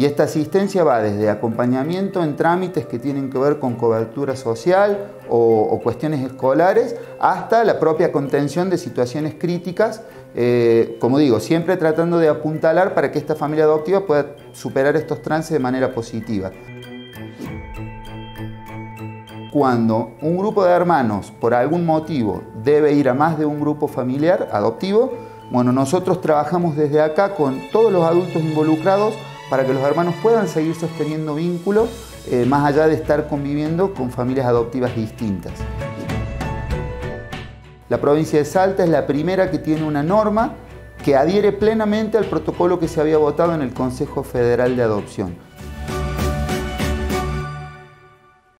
Y esta asistencia va desde acompañamiento en trámites que tienen que ver con cobertura social o, cuestiones escolares, hasta la propia contención de situaciones críticas, eh, como digo, siempre tratando de apuntalar para que esta familia adoptiva pueda superar estos trances de manera positiva. Cuando un grupo de hermanos, por algún motivo, debe ir a más de un grupo familiar adoptivo, bueno, nosotros trabajamos desde acá con todos los adultos involucrados para que los hermanos puedan seguir sosteniendo vínculos eh, más allá de estar conviviendo con familias adoptivas distintas. La provincia de Salta es la primera que tiene una norma que adhiere plenamente al protocolo que se había votado en el Consejo Federal de Adopción.